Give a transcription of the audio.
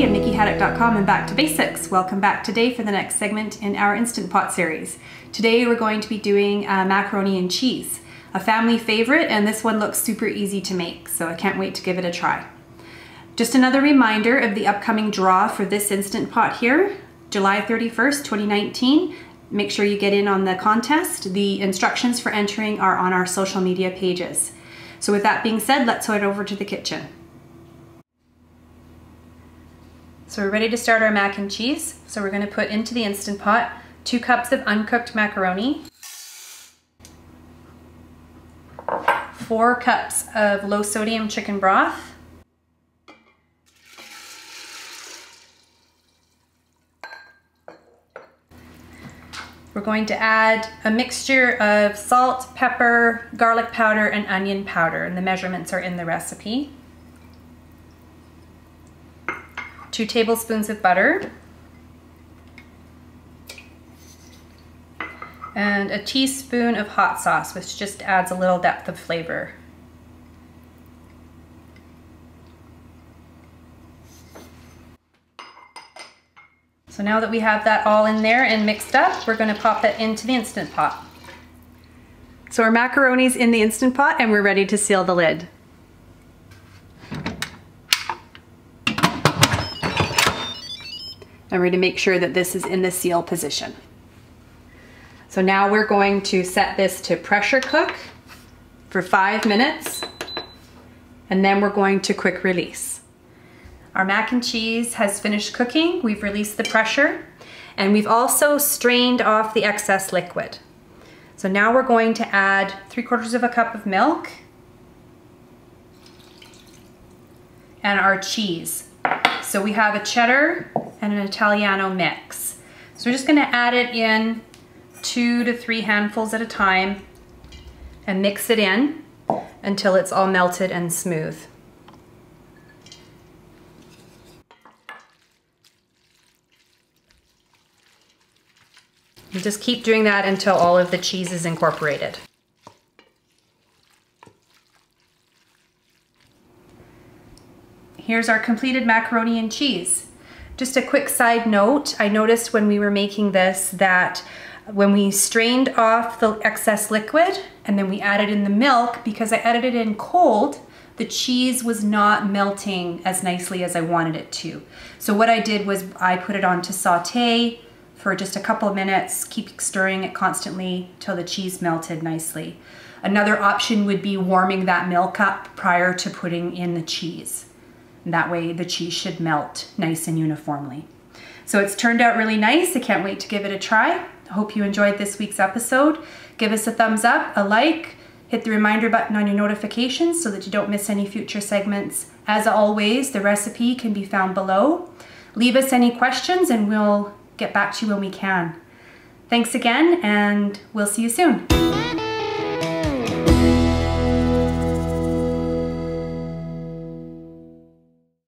Nikki of nikkihaddock.com and Back to Basics. Welcome back today for the next segment in our Instant Pot series. Today we're going to be doing uh, macaroni and cheese, a family favorite, and this one looks super easy to make, so I can't wait to give it a try. Just another reminder of the upcoming draw for this Instant Pot here, July 31st, 2019. Make sure you get in on the contest. The instructions for entering are on our social media pages. So with that being said, let's head over to the kitchen. So we're ready to start our mac and cheese. So we're gonna put into the Instant Pot two cups of uncooked macaroni, four cups of low sodium chicken broth, We're going to add a mixture of salt, pepper, garlic powder, and onion powder, and the measurements are in the recipe. Two tablespoons of butter, and a teaspoon of hot sauce, which just adds a little depth of flavor. So now that we have that all in there and mixed up, we're gonna pop it into the Instant Pot. So our macaroni's in the Instant Pot and we're ready to seal the lid. We're gonna make sure that this is in the seal position. So now we're going to set this to pressure cook for five minutes and then we're going to quick release. Our mac and cheese has finished cooking. We've released the pressure and we've also strained off the excess liquid. So now we're going to add three quarters of a cup of milk and our cheese. So we have a cheddar and an Italiano mix. So we're just gonna add it in two to three handfuls at a time and mix it in until it's all melted and smooth. just keep doing that until all of the cheese is incorporated. Here's our completed macaroni and cheese. Just a quick side note, I noticed when we were making this that when we strained off the excess liquid and then we added in the milk, because I added it in cold, the cheese was not melting as nicely as I wanted it to. So what I did was I put it on to saute, for just a couple of minutes, keep stirring it constantly till the cheese melted nicely. Another option would be warming that milk up prior to putting in the cheese. That way the cheese should melt nice and uniformly. So it's turned out really nice. I can't wait to give it a try. Hope you enjoyed this week's episode. Give us a thumbs up, a like, hit the reminder button on your notifications so that you don't miss any future segments. As always, the recipe can be found below. Leave us any questions and we'll get back to you when we can. Thanks again, and we'll see you soon.